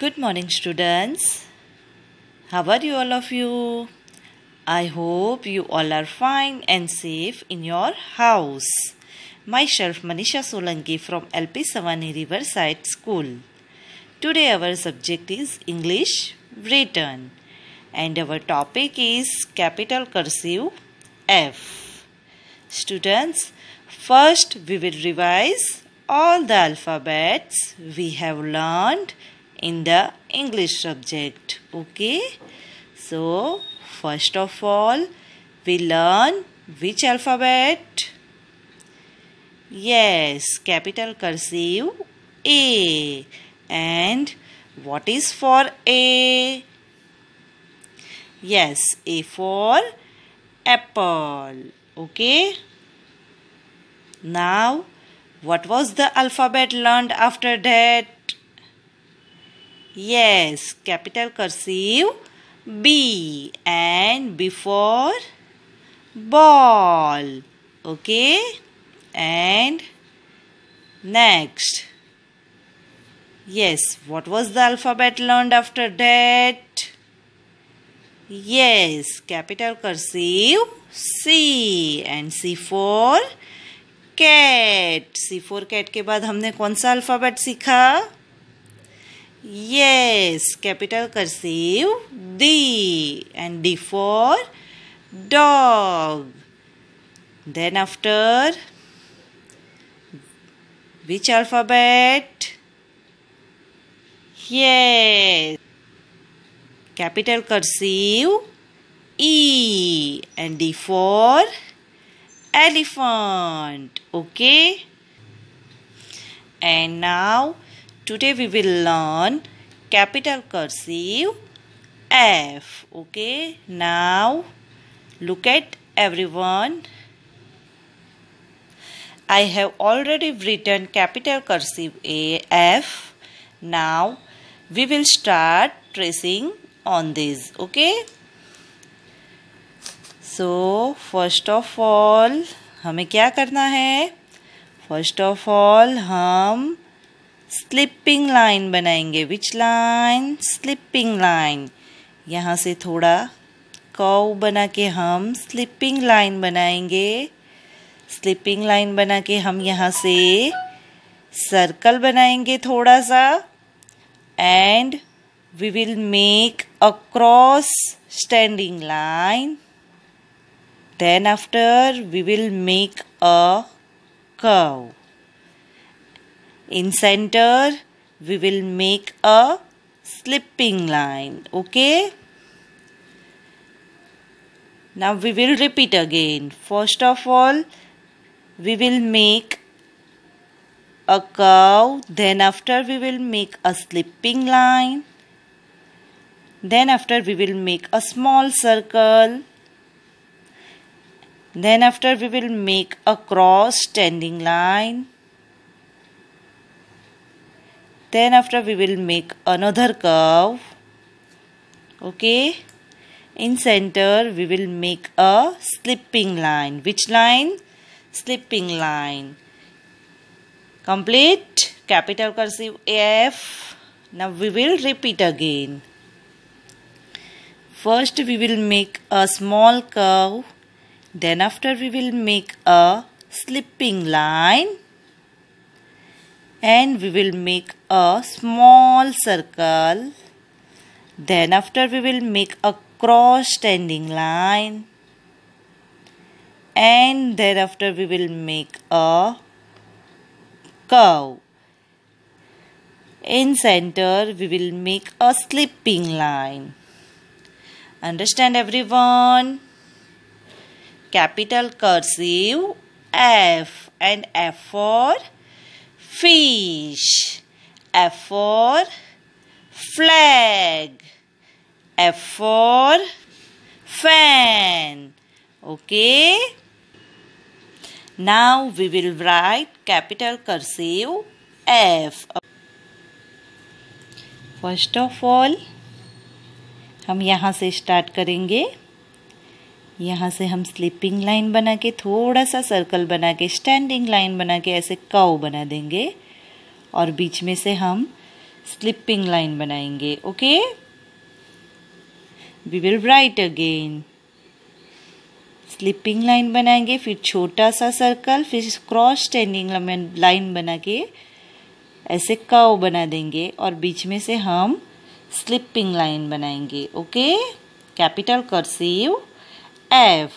Good morning, students. How are you, all of you? I hope you all are fine and safe in your house. Myself, Manisha Solanki from LP Savani Riverside School. Today, our subject is English written, and our topic is capital cursive F. Students, first we will revise all the alphabets we have learned in the English subject. Okay? So, first of all, we learn which alphabet? Yes, capital cursive A. And what is for A? Yes, A for apple. Okay? Now, what was the alphabet learned after that? Yes, capital cursive B and before ball. Okay? And next. Yes, what was the alphabet learned after that? Yes, capital cursive C and C for cat. C for cat के बाद हमने कौन सा alphabet सीखा Yes, capital cursive D and D for dog. Then after which alphabet? Yes, capital cursive E and D for elephant. Okay. And now Today we will learn capital cursive F. Okay. Now look at everyone. I have already written capital cursive A F. Now we will start tracing on this. Okay. So first of all हमें क्या करना है first of all हम slipping line बनाएँगे। Which line slipping line यहाँ से थोड़ा कौ बना के हम स्लिपिंग लाइन बनाएँगे। स्लिपिंग लाइन बना के हम यहाँ से सर्कल बनाएँगे थोड़ा सा। And we will make a cross standing line then after we will make a curve in center we will make a slipping line okay? Now we will repeat again. First of all we will make a curve. Then after we will make a slipping line. Then after we will make a small circle. Then after we will make a cross standing line then after we will make another curve okay? In center we will make a slipping line. Which line? Slipping line. Complete. Capital cursive F. Now we will repeat again. First we will make a small curve. Then after we will make a slipping line and we will make a small circle. Then after we will make a cross standing line. And thereafter we will make a curve. In center we will make a slipping line. Understand everyone? Capital cursive F. And F for fish. F for flag. F for fan. Okay. Now we will write capital cursive F. First of all, हम यहाँ से start करेंगे यहाँ से हम sleeping line बना के, थोड़ा सा सर्कल बना के स्टैंडिंग लाइन बना के ऐसे कव बना देंगे। और बीच में से हम स्लिपिंग लाइन बनाएँगे okay we will write again slipping line बनाएँगे, फिर छोटा सा सर्कल फिर क्रॉस स्टैंडिंग लाइन बना के ऐसे कव बना देंगे। और बीच में से हम स्लिपिंग लाइन बनाएँगे okay capital cursive F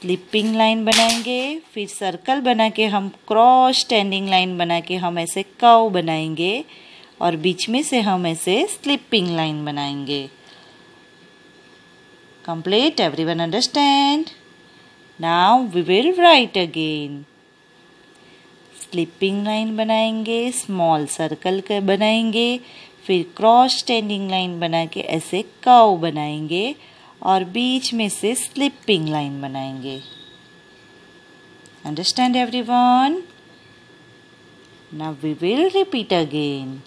slipping line बनाएँगे, फिर सर्कल बना के हम क्रॉस स्टैंडिंग लाइन बना के हम ऐसे कव बनाएँगे और बीच में से हम ऐसे स्लिपिंग लाइन बनाएँगे Complete. Everyone understand? Now we will write again. Slipping line बनाएँगे स्मॉल सर्कल बनाएँगे फिर क्रॉस स्टैंडिंग लाइन बना के ऐसे काउ बनाएँगे और बीच में से स्लिपिंग लाइन बनाएँगे। Understand everyone now we will repeat again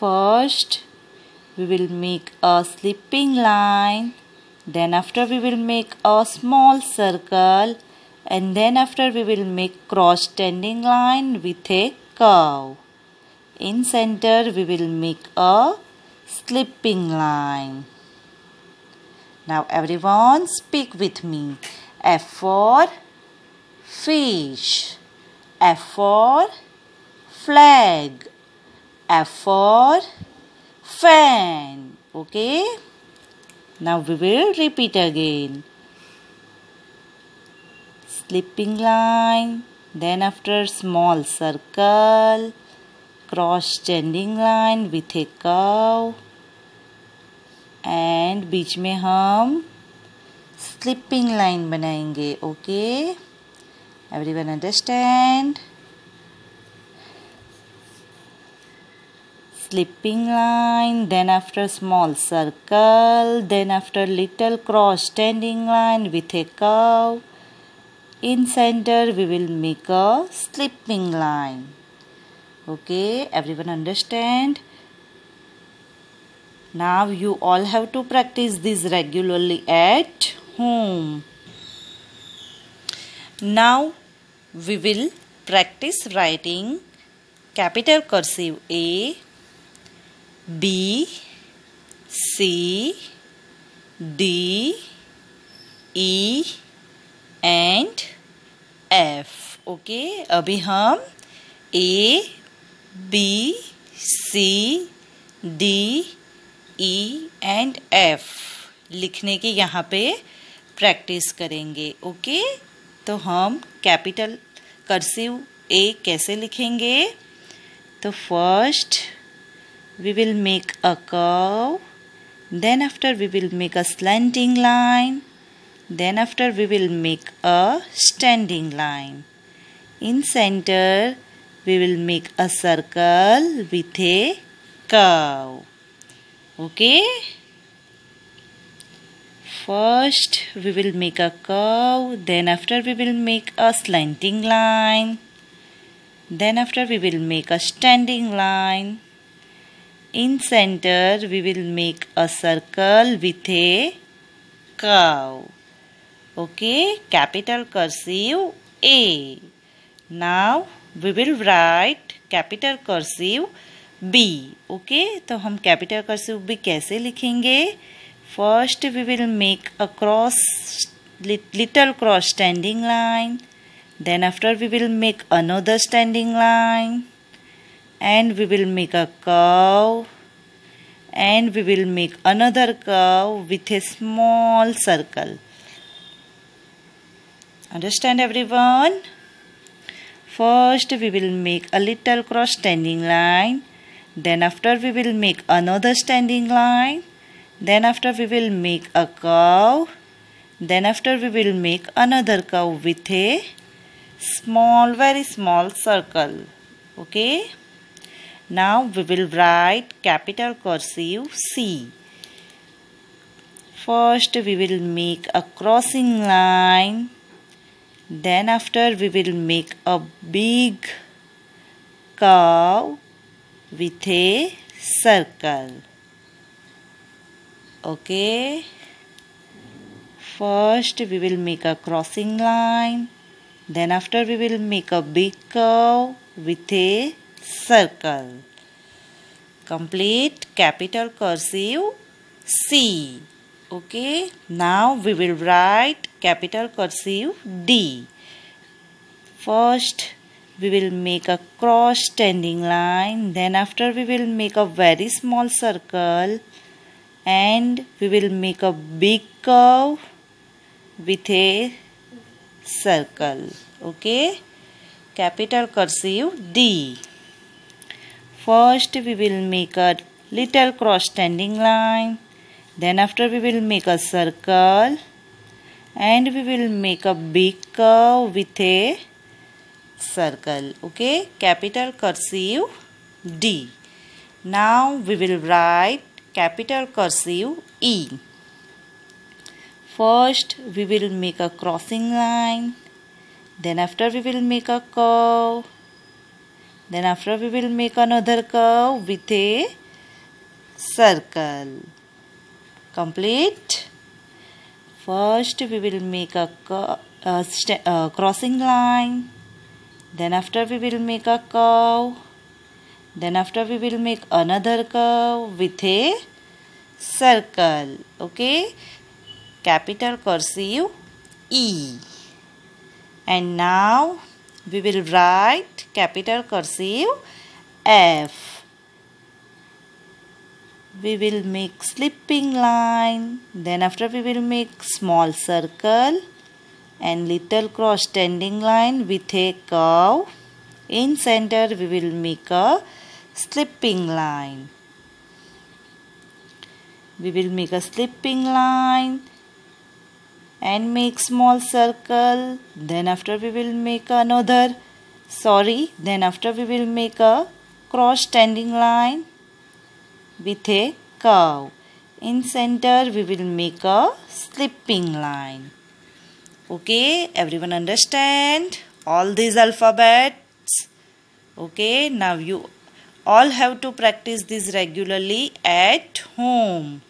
first we will make a slipping line then after we will make a small circle and then after we will make cross standing line with a curve in center we will make a slipping line. Now everyone speak with me. F for fish. F for flag. F for fan. Okay? Now we will repeat again. Slipping line. Then after small circle cross standing line with a curve and बीच में हम slipping line बनाएँगे okay everyone understand slipping line then after small circle then after little cross standing line with a curve in center we will make a slipping line okay everyone understand now you all have to practice this regularly at home now we will practice writing capital cursive A B C D E and F okay अभी हम A B, C, D, E and F. लिखने के यहाँ पे practice करेंगे okay तो हम capital cursive ए कैसे लिखेंगे? तो first we will make a curve then after we will make a slanting line then after we will make a standing line in centre we will make a circle with a curve. Okay? First we will make a curve. Then after we will make a slanting line. Then after we will make a standing line. In center we will make a circle with a curve. Okay? Capital cursive A. Now we will write capital cursive B okay तो हम capital cursive B कैसे लिखेंगे? First we will make a cross little cross standing line then after we will make another standing line and we will make a curve and we will make another curve with a small circle understand everyone first we will make a little cross standing line. Then after we will make another standing line. Then after we will make a curve. Then after we will make another curve with a small very small circle. Okay? Now we will write capital cursive C. First we will make a crossing line. Then after we will make a big curve with a circle. Okay. First we will make a crossing line. then after we will make a big curve with a circle complete capital cursive C okay now we will write capital cursive D. First we will make a cross standing line. Then after we will make a very small circle. And we will make a big curve with a circle. Okay capital cursive D. First we will make a little cross standing line then after we will make a circle and we will make a big curve with a circle okay capital cursive D now we will write capital cursive E First we will make a crossing line. Then after we will make a curve. Then after we will make another curve with a circle. Complete. First we will make a, a, a crossing line. Then after we will make a curve. Then after we will make another curve with a circle. Okay capital cursive E. And now we will write capital cursive F. We will make slipping line. Then after we will make small circle and little cross standing line with a curve. In center we will make a slipping line. We will make a slipping line and make small circle then after we will make another sorry then after we will make a cross standing line with a curve. In center we will make a slipping line. Okay everyone understand? All these alphabets? Okay now you all have to practice this regularly at home